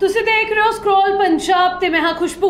ਤੁਸੀਂ ਦੇਖ ਰਹੇ ਹੋ ਸਕਰੋਲ ਪੰਜਾਬ ਤੇ ਮੈਂ ਹਾਂ ਖੁਸ਼ਬੂ।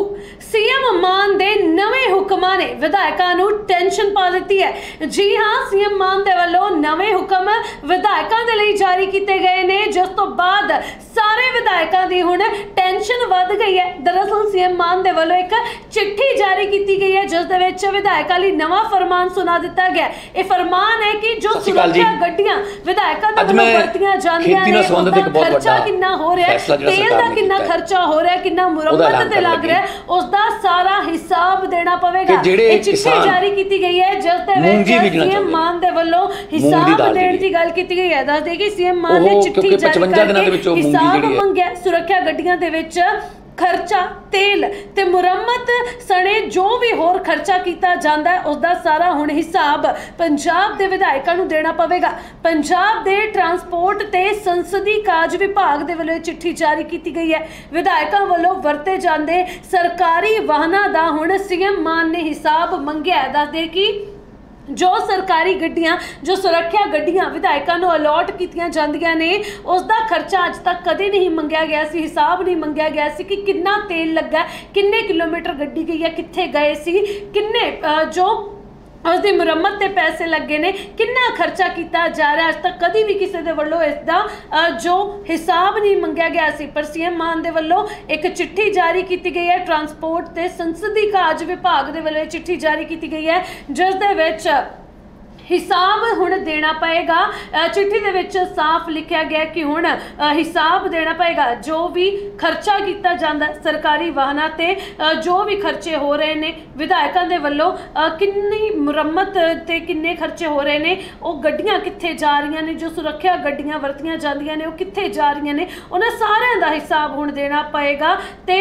ਸੀਐਮ ਮਾਨ ਦੇ ਨਵੇਂ ਹੁਕਮਾਂ ਨੇ ਵਿਧਾਇਕਾਂ ਨੂੰ ਟੈਨਸ਼ਨ ਪਾ ਦਿੱਤੀ ਹੈ। ਜੀ ਹਾਂ ਸੀਐਮ ਮਾਨ ਦੇ ਵੱਲੋਂ ਨਵੇਂ ਹੁਕਮ ਵਿਧਾਇਕਾਂ ਦੇ ਲਈ ਜਾਰੀ ਕੀਤੇ ਗਏ ਨੇ। ਜਿਸ ਤੋਂ ਬਾਅਦ ਸਾਰੇ ਵਿਧਾਇਕਾਂ ਦੀ ਹੁਣ ਟੈਨਸ਼ਨ ਵੱਧ ਗਈ ਹੈ। ਦਰਅਸਲ ਸੀਐਮ ਮਾਨ ਦੇ ਵੱਲੋਂ ਇੱਕ ਚਿੱਠੀ ਜਾਰੀ ਕੀਤੀ ਗਈ ਹੈ ਜਿਸ ਦੇ ਵਿੱਚ ਵਿਧਾਇਕਾਂ ਲਈ ਨਵਾਂ ਫਰਮਾਨ ਸੁਣਾ ਦਿੱਤਾ ਗਿਆ। ਇਹ ਫਰਮਾਨ ਹੈ ਕਿ ਜੋ। ਸੁਰੱਖਿਆ ਗੱਡੀਆਂ ਵਿਧਾਇਕਾਂ ਦੇ ਵੱਲੋਂ ਵਰਤੀਆਂ ਜਾਂਦੀਆਂ ਖੇਤੀ ਨਾਲ ਸੰਬੰਧਿਤ ਉਸਦਾ ਇੱਕ ਬਹੁਤ ਖਰਚਾ ਕਿੰਨਾ ਹੋ ਰਿਹਾ ਹੈ? ਤੇਲ ਦਾ ਨੇ ਕਿੰਨਾ। ਖਰਚਾ ਹੋ ਰਿਹਾ ਕਿੰਨਾ ਮੁਰੰਮਤ ਤੇ ਲੱਗ ਰਿਹਾ ਉਸ ਦਾ ਸਾਰਾ ਹਿਸਾਬ ਦੇਣਾ ਪਵੇਗਾ। ਇਹ ਚਿੱਠੀ ਜਾਰੀ ਕੀਤੀ ਗਈ ਹੈ ਜਿਸ ਦੇ ਵਿੱਚ ਸੀਐਮ ਮਾਨ ਦੇ ਵੱਲੋਂ ਹਿਸਾਬ ਦੇਣ ਦੀ ਗੱਲ ਕੀਤੀ ਗਈ ਹੈ। ਦੱਸ ਦੇ ਕਿ ਸੀਐਮ ਮਾਨ ਨੇ ਚਿੱਠੀ ਜਾਰੀ 55 ਦਿਨਾਂ ਦੇ ਵਿੱਚ ਉਹ ਕਰਕੇ ਹਿਸਾਬ। ਮੰਗਿਆ ਸੁਰੱਖਿਆ ਗੱਡੀਆਂ ਦੇ ਵਿੱਚ ਖਰਚਾ, ਤੇਲ ਤੇ ਮੁਰੰਮਤ ਸਣੇ ਜੋ ਵੀ ਹੋਰ ਖਰਚਾ ਕੀਤਾ ਜਾਂਦਾ ਹੈ ਉਸ ਦਾ ਸਾਰਾ ਹੁਣ ਹਿਸਾਬ ਪੰਜਾਬ ਦੇ ਵਿਧਾਇਕਾਂ ਨੂੰ ਦੇਣਾ ਪਵੇਗਾ। ਪੰਜਾਬ ਦੇ ਟਰਾਂਸਪੋਰਟ ਤੇ ਸੰਸਦੀ ਕਾਜ ਵਿਭਾਗ ਦੇ ਵੱਲੋਂ ਇਹ ਚਿੱਠੀ ਜਾਰੀ ਕੀਤੀ ਗਈ ਹੈ। ਵਿਧਾਇਕਾਂ ਵੱਲੋਂ ਵਰਤੇ ਜਾਂਦੇ ਸਰਕਾਰੀ ਵਾਹਨਾਂ ਦਾ ਹੁਣ ਸੀਐਮ ਮਾਨ ਨੇ ਹਿਸਾਬ ਮੰਗਿਆ ਹੈ। ਦੱਸਦੇ ਕਿ ਜੋ ਸਰਕਾਰੀ ਗੱਡੀਆਂ, ਜੋ ਸੁਰੱਖਿਆ ਗੱਡੀਆਂ ਵਿਧਾਇਕਾਂ ਨੂੰ ਅਲਾਟ ਕੀਤੀਆਂ ਜਾਂਦੀਆਂ ਨੇ ਉਸ ਦਾ ਖਰਚਾ ਅੱਜ ਤੱਕ ਕਦੇ ਨਹੀਂ ਮੰਗਿਆ ਗਿਆ ਸੀ, ਹਿਸਾਬ ਨਹੀਂ ਮੰਗਿਆ ਗਿਆ ਸੀ ਕਿ ਕਿੰਨਾ ਤੇਲ ਲੱਗਾ, ਕਿੰਨੇ ਕਿਲੋਮੀਟਰ ਗੱਡੀ ਗਈ ਹੈ, ਕਿੱਥੇ ਗਏ ਸੀ, ਕਿੰਨੇ ਜੋ ਉਸ ਦੀ ਮੁਰੰਮਤ ਤੇ ਪੈਸੇ ਲੱਗੇ ਨੇ। ਕਿੰਨਾ ਖਰਚਾ ਕੀਤਾ ਜਾ ਰਿਹਾ? ਅੱਜ ਤੱਕ ਕਦੀ ਵੀ ਕਿਸੇ ਦੇ ਵੱਲੋਂ ਇਸ ਦਾ ਜੋ ਹਿਸਾਬ ਨਹੀਂ ਮੰਗਿਆ ਗਿਆ ਸੀ, ਪਰ ਸੀਐਮ ਮਾਨ ਦੇ ਵੱਲੋਂ ਇੱਕ ਚਿੱਠੀ ਜਾਰੀ ਕੀਤੀ ਗਈ ਹੈ। ਟਰਾਂਸਪੋਰਟ ਤੇ ਸੰਸਦੀ ਕਾਰਜ ਵਿਭਾਗ ਦੇ ਵੱਲੋਂ ਇਹ ਚਿੱਠੀ ਜਾਰੀ ਕੀਤੀ ਗਈ ਹੈ ਜਿਸ ਦੇ ਵਿੱਚ ਹਿਸਾਬ ਹੁਣ ਦੇਣਾ ਪਏਗਾ। ਚਿੱਠੀ ਦੇ ਵਿੱਚ ਸਾਫ਼ ਲਿਖਿਆ ਗਿਆ ਕਿ ਹੁਣ ਹਿਸਾਬ ਦੇਣਾ ਪਏਗਾ। ਜੋ ਵੀ ਖਰਚਾ ਕੀਤਾ ਜਾਂਦਾ ਸਰਕਾਰੀ ਵਾਹਨਾਂ ਤੇ ਜੋ ਵੀ ਖਰਚੇ ਹੋ ਰਹੇ ਨੇ, ਵਿਧਾਇਕਾਂ ਦੇ ਵੱਲੋਂ ਕਿੰਨੀ ਮੁਰੰਮਤ ਤੇ ਕਿੰਨੇ ਖਰਚੇ ਹੋ ਰਹੇ ਨੇ, ਉਹ ਗੱਡੀਆਂ ਕਿੱਥੇ ਜਾ ਰਹੀਆਂ ਨੇ, ਜੋ ਸੁਰੱਖਿਆ ਗੱਡੀਆਂ ਵਰਤੀਆਂ ਜਾਂਦੀਆਂ ਨੇ, ਉਹ ਕਿੱਥੇ ਜਾ ਰਹੀਆਂ ਨੇ, ਉਹਨਾਂ ਸਾਰਿਆਂ ਦਾ ਹਿਸਾਬ ਹੁਣ ਦੇਣਾ ਪਏਗਾ ਤੇ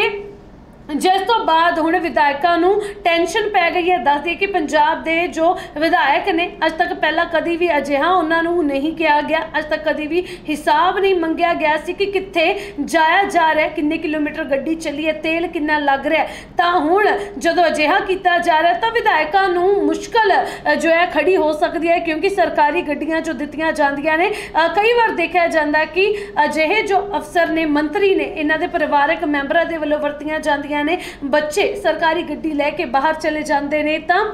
ਜਿਸ ਤੋਂ ਬਾਅਦ ਹੁਣ ਵਿਧਾਇਕਾਂ ਨੂੰ ਟੈਨਸ਼ਨ ਪੈ ਗਈ ਹੈ। ਦੱਸਦੀ ਕਿ ਪੰਜਾਬ ਦੇ ਜੋ ਵਿਧਾਇਕ ਨੇ, ਅੱਜ ਤੱਕ ਪਹਿਲਾਂ ਕਦੀ ਵੀ ਅਜਿਹਾ ਉਹਨਾਂ ਨੂੰ ਨਹੀਂ ਕਿਹਾ ਗਿਆ। ਅੱਜ ਤੱਕ ਕਦੀ ਵੀ ਹਿਸਾਬ ਨਹੀਂ ਮੰਗਿਆ ਗਿਆ ਸੀ ਕਿ ਕਿੱਥੇ ਜਾਇਆ ਜਾ ਰਿਹਾ ਕਿੰਨੇ ਕਿਲੋਮੀਟਰ ਗੱਡੀ ਚੱਲੀ ਹੈ, ਤੇਲ ਕਿੰਨਾ ਲੱਗ ਰਿਹਾ ਤਾਂ ਹੁਣ ਜਦੋਂ ਅਜਿਹਾ ਕੀਤਾ ਜਾ ਰਿਹਾ ਤਾਂ ਵਿਧਾਇਕਾਂ ਨੂੰ ਮੁਸ਼ਕਲ ਜੋ ਹੈ, ਖੜੀ ਹੋ ਸਕਦੀ ਹੈ। ਕਿਉਂਕਿ ਸਰਕਾਰੀ ਗੱਡੀਆਂ ਜੋ ਦਿੱਤੀਆਂ ਜਾਂਦੀਆਂ ਨੇ ਕਈ ਵਾਰ ਦੇਖਿਆ ਜਾਂਦਾ ਕਿ ਅਜਿਹੇ ਜੋ ਅਫਸਰ ਨੇ, ਮੰਤਰੀ ਨੇ, ਇਹਨਾਂ ਦੇ ਪਰਿਵਾਰਕ ਮੈਂਬਰਾਂ ਦੇ ਵੱਲੋਂ ਵਰਤੀਆਂ ਜਾਂਦੀਆਂ ਨੇ। ਬੱਚੇ ਸਰਕਾਰੀ ਗੱਡੀ ਲੈ ਕੇ ਬਾਹਰ ਚਲੇ ਜਾਂਦੇ ਨੇ ਤਾਂ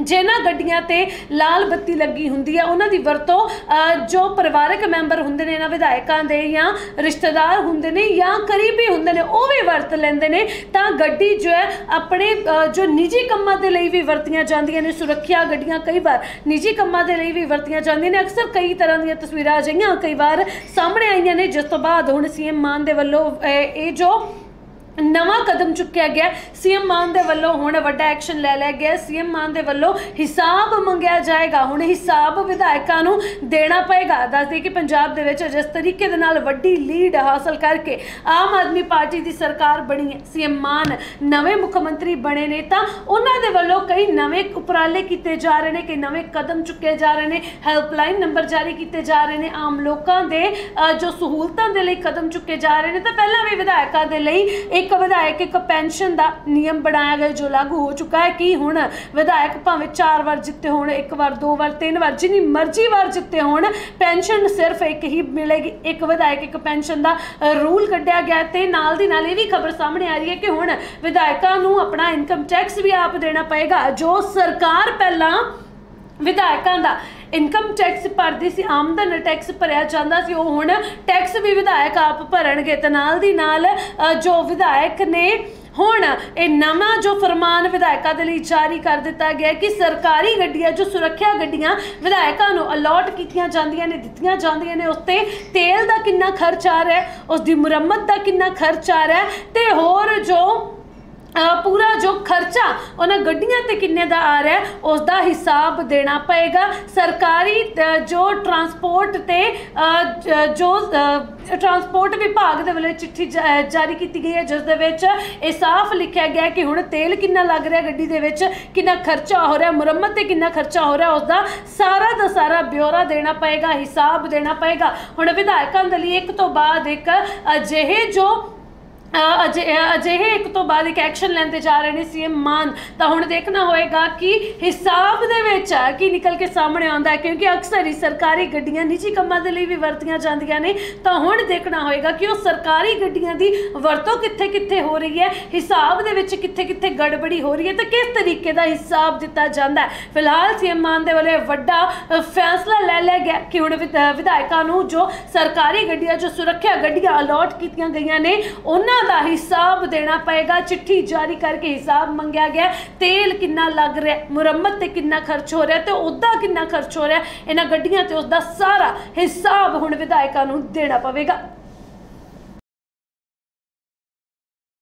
ਜਿਨ੍ਹਾਂ ਗੱਡੀਆਂ ਤੇ ਲਾਲ ਬੱਤੀ ਲੱਗੀ ਹੁੰਦੀ ਹੈ ਉਹਨਾਂ ਦੀ ਵਰਤੋਂ ਜੋ ਪਰਿਵਾਰਕ ਮੈਂਬਰ ਹੁੰਦੇ ਨੇ, ਇਹਨਾਂ ਵਿਧਾਇਕਾਂ ਦੇ ਜਾਂ ਰਿਸ਼ਤੇਦਾਰ ਹੁੰਦੇ ਨੇ ਜਾਂ ਕਰੀਬੀ ਹੁੰਦੇ ਨੇ, ਉਹ ਵੀ ਵਰਤ ਲੈਂਦੇ ਨੇ। ਤਾਂ ਗੱਡੀ ਜੋ ਹੈ, ਆਪਣੇ ਜੋ ਨਿੱਜੀ ਕੰਮਾਂ ਦੇ ਲਈ ਵੀ ਵਰਤੀਆਂ ਜਾਂਦੀਆਂ ਨੇ, ਸੁਰੱਖਿਆ ਗੱਡੀਆਂ ਕਈ ਵਾਰ ਨਿੱਜੀ ਕੰਮਾਂ ਦੇ ਲਈ ਵੀ ਵਰਤੀਆਂ ਜਾਂਦੀਆਂ ਨੇ। ਅਕਸਰ ਕਈ ਤਰ੍ਹਾਂ ਦੀਆਂ ਤਸਵੀਰਾਂ ਅਜਿਹੀਆਂ ਕਈ ਵਾਰ ਸਾਹਮਣੇ ਆਈਆਂ ਨੇ, ਜਿਸ ਤੋਂ ਬਾਅਦ ਹੁਣ ਸੀਐਮ ਮਾਨ ਦੇ ਵੱਲੋਂ ਇਹ ਜੋ ਨਵਾਂ ਕਦਮ ਚੁੱਕਿਆ ਗਿਆ। ਸੀਐਮ ਮਾਨ ਦੇ ਵੱਲੋਂ ਹੁਣ ਵੱਡਾ ਐਕਸ਼ਨ ਲੈ ਲਿਆ ਗਿਆ। ਸੀਐਮ ਮਾਨ ਦੇ ਵੱਲੋਂ ਹਿਸਾਬ ਮੰਗਿਆ ਜਾਏਗਾ। ਹੁਣ ਹਿਸਾਬ ਵਿਧਾਇਕਾਂ ਨੂੰ ਦੇਣਾ ਪਏਗਾ। ਦੱਸਦੇ ਕਿ ਪੰਜਾਬ ਦੇ ਵਿੱਚ ਜਿਸ ਤਰੀਕੇ ਦੇ ਨਾਲ ਵੱਡੀ ਲੀਡ ਹਾਸਲ ਕਰਕੇ ਆਮ ਆਦਮੀ ਪਾਰਟੀ ਦੀ ਸਰਕਾਰ ਬਣੀ ਹੈ, ਸੀਐਮ ਮਾਨ ਨਵੇਂ ਮੁੱਖ ਮੰਤਰੀ ਬਣੇ ਨੇ ਤਾਂ ਉਹਨਾਂ ਦੇ ਵੱਲੋਂ ਕਈ ਨਵੇਂ ਉਪਰਾਲੇ ਕੀਤੇ ਜਾ ਰਹੇ ਨੇ, ਕਈ ਨਵੇਂ ਕਦਮ ਚੁੱਕੇ ਜਾ ਰਹੇ ਨੇ, ਹੈਲਪਲਾਈਨ ਨੰਬਰ ਜਾਰੀ ਕੀਤੇ ਜਾ ਰਹੇ ਨੇ। ਆਮ ਲੋਕਾਂ ਦੇ ਜੋ ਸਹੂਲਤਾਂ ਦੇ ਲਈ ਕਦਮ ਚੁੱਕੇ ਜਾ ਰਹੇ ਨੇ, ਤਾਂ ਪਹਿਲਾਂ ਵੀ ਵਿਧਾਇਕਾਂ ਦੇ ਲਈ ਇੱਕ ਵਿਧਾਇਕ, ਇੱਕ ਪੈਨਸ਼ਨ ਦਾ ਨਿਯਮ ਬਣਾਇਆ ਗਿਆ, ਜੋ ਲਾਗੂ ਹੋ ਚੁੱਕਾ ਹੈ ਕਿ ਹੁਣ ਵਿਧਾਇਕ ਭਾਵੇਂ 4 ਵਾਰ ਜਿੱਤੇ ਹੋਣ, ਇੱਕ ਵਾਰ, ਦੋ ਵਾਰ, ਤਿੰਨ ਵਾਰ, ਜਿੰਨੀ ਮਰਜ਼ੀ ਵਾਰ ਜਿੱਤੇ ਹੋਣ, ਪੈਨਸ਼ਨ ਸਿਰਫ ਇੱਕ ਹੀ ਮਿਲੇਗੀ। ਇੱਕ ਵਿਧਾਇਕ, ਇੱਕ ਪੈਨਸ਼ਨ ਦਾ ਰੂਲ ਕੱਢਿਆ ਗਿਆ ਤੇ ਨਾਲ ਦੀ ਨਾਲ ਇਹ ਵੀ ਖਬਰ ਸਾਹਮਣੇ ਆ ਰਹੀ ਹੈ ਕਿ ਹੁਣ ਵਿਧਾਇਕਾਂ ਨੂੰ ਆਪਣਾ ਇਨਕਮ ਟੈਕਸ ਵੀ ਆਪ ਦੇਣਾ ਪਏਗਾ, ਜੋ ਸਰਕਾਰ ਪਹਿਲਾਂ ਵਿਧਾਇਕਾਂ ਦਾ ਇਨਕਮ ਟੈਕਸ ਭਰਦੀ ਸੀ, ਆਮਦਨ ਟੈਕਸ ਭਰਿਆ ਜਾਂਦਾ ਸੀ, ਉਹ ਹੁਣ ਟੈਕਸ ਵੀ ਵਿਧਾਇਕ ਆਪ ਭਰਨਗੇ ਤੇ ਨਾਲ ਦੀ ਨਾਲ ਜੋ ਵਿਧਾਇਕ ਨੇ ਹੁਣ ਇਹ ਨਵਾਂ ਜੋ ਫਰਮਾਨ ਵਿਧਾਇਕਾਂ ਦੇ ਲਈ ਜਾਰੀ ਕਰ ਦਿੱਤਾ ਗਿਆ ਕਿ ਸਰਕਾਰੀ ਗੱਡੀਆਂ, ਜੋ ਸੁਰੱਖਿਆ ਗੱਡੀਆਂ ਵਿਧਾਇਕਾਂ ਨੂੰ ਅਲਾਟ ਕੀਤੀਆਂ ਜਾਂਦੀਆਂ ਨੇ, ਦਿੱਤੀਆਂ ਜਾਂਦੀਆਂ ਨੇ, ਉਸ ਤੇ ਤੇਲ ਦਾ ਕਿੰਨਾ ਖਰਚ ਆ ਰਿਹਾ ਹੈ, ਉਸ ਦੀ ਮੁਰੰਮਤ ਦਾ ਕਿੰਨਾ ਖਰਚ ਆ ਰਿਹਾ ਹੈ ਤੇ ਹੋਰ ਜੋ ਪੂਰਾ ਜੋ ਖਰਚਾ ਉਹਨਾਂ ਗੱਡੀਆਂ ਤੇ ਕਿੰਨੇ ਦਾ ਆ ਰਿਹਾ ਉਸ ਦਾ ਹਿਸਾਬ ਦੇਣਾ ਪਏਗਾ। ਸਰਕਾਰੀ ਜੋ ਟਰਾਂਸਪੋਰਟ ਤੇ ਜੋ ਟਰਾਂਸਪੋਰਟ ਵਿਭਾਗ ਦੇ ਵੱਲੋਂ ਚਿੱਠੀ ਜਾ- ਜਾਰੀ ਕੀਤੀ ਗਈ ਹੈ, ਜਿਸ ਦੇ ਵਿੱਚ ਇਹ ਸਾਫ਼ ਲਿਖਿਆ ਗਿਆ ਕਿ ਹੁਣ ਤੇਲ ਕਿੰਨਾ ਲੱਗ ਰਿਹਾ ਗੱਡੀ ਦੇ ਵਿੱਚ, ਕਿੰਨਾ ਖਰਚਾ ਹੋ ਰਿਹਾ, ਮੁਰੰਮਤ ਤੇ ਕਿੰਨਾ ਖਰਚਾ ਹੋ ਰਿਹਾ ਉਸ ਦਾ ਸਾਰਾ ਦਾ ਸਾਰਾ ਬਿਊਰਾ ਦੇਣਾ ਪਏਗਾ, ਹਿਸਾਬ ਦੇਣਾ ਪਏਗਾ। ਹੁਣ ਵਿਧਾਇਕਾਂ ਦੇ ਲਈ ਇੱਕ ਤੋਂ ਬਾਅਦ ਇੱਕ ਅਜਿਹੇ ਜੋ ਅਜਿਹੇ ਇੱਕ ਤੋਂ ਬਾਅਦ ਇੱਕ ਐਕਸ਼ਨ ਲੈਂਦੇ ਜਾ ਰਹੇ ਨੇ ਸੀਐਮ ਮਾਨ। ਤਾਂ ਹੁਣ ਦੇਖਣਾ ਹੋਏਗਾ ਕਿ ਹਿਸਾਬ ਦੇ ਵਿੱਚ ਕੀ ਨਿਕਲ ਕੇ ਸਾਹਮਣੇ ਆਉਂਦਾ ਹੈ, ਕਿਉਂਕਿ ਅਕਸਰ ਹੀ ਸਰਕਾਰੀ ਗੱਡੀਆਂ ਨਿੱਜੀ ਕੰਮਾਂ ਦੇ ਲਈ ਵੀ ਵਰਤੀਆਂ ਜਾਂਦੀਆਂ ਨੇ। ਤਾਂ ਹੁਣ ਦੇਖਣਾ ਹੋਏਗਾ ਕਿ ਉਹ ਸਰਕਾਰੀ ਗੱਡੀਆਂ ਦੀ ਵਰਤੋਂ ਕਿੱਥੇ ਕਿੱਥੇ ਹੋ ਰਹੀ ਹੈ, ਹਿਸਾਬ ਦੇ ਵਿੱਚ ਕਿੱਥੇ ਕਿੱਥੇ ਗੜਬੜੀ ਹੋ ਰਹੀ ਹੈ, ਤੇ ਕਿਸ ਤਰੀਕੇ ਦਾ ਹਿਸਾਬ ਦਿੱਤਾ ਜਾਂਦਾ ਹੈ। ਫਿਲਹਾਲ ਸੀਐਮ ਮਾਨ ਦੇ ਵੱਲੋਂ ਇਹ ਵੱਡਾ ਫੈਸਲਾ ਲੈ ਲਿਆ ਗਿਆ ਕਿ ਹੁਣ ਵਿਧ- ਵਿਧਾਇਕਾਂ ਨੂੰ ਜੋ ਸਰਕਾਰੀ ਗੱਡੀਆਂ, ਜੋ ਸੁਰੱਖਿਆ ਗੱਡੀਆਂ ਅਲਾਟ ਕੀਤੀਆਂ ਗਈਆਂ ਨੇ, ਉਹਨਾਂ ਦਾ ਹਿਸਾਬ ਦੇਣਾ ਪਏਗਾ। ਚਿੱਠੀ ਜਾਰੀ ਕਰਕੇ ਹਿਸਾਬ ਮੰਗਿਆ ਗਿਆ। ਤੇਲ ਕਿੰਨਾ ਲੱਗ ਰਿਹਾ? ਮੁਰੰਮਤ ਤੇ ਕਿੰਨਾ ਖਰਚ ਹੋ ਰਿਹਾ ਤੇ ਉਹਦਾ ਕਿੰਨਾ ਖਰਚ ਹੋ ਰਿਹਾ? ਇਹਨਾਂ ਗੱਡੀਆਂ ਤੇ ਉਸ ਦਾ ਸਾਰਾ ਹਿਸਾਬ ਹੁਣ ਵਿਧਾਇਕਾਂ ਨੂੰ ਦੇਣਾ ਪਵੇਗਾ।